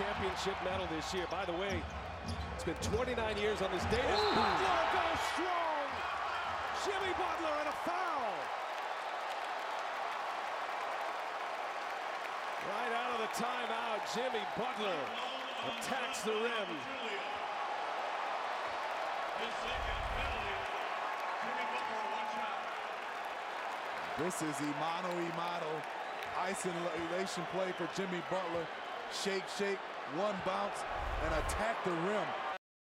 championship medal this year. By the way, it's been 29 years on this Ooh. Butler goes strong. Jimmy Butler and a foul. Right out of the timeout, Jimmy Butler attacks the rim. This is Imano Imano. Isolation play for Jimmy Butler. Shake, shake, one bounce, and attack the rim.